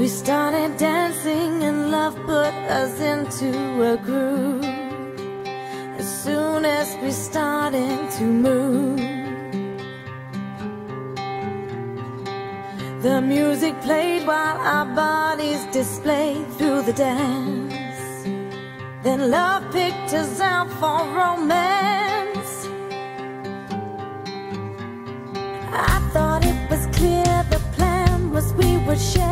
We started dancing and love put us into a groove. As soon as we started to move The music played while our bodies displayed through the dance. Then love picked us out for romance. I thought it was clear the plan was we would share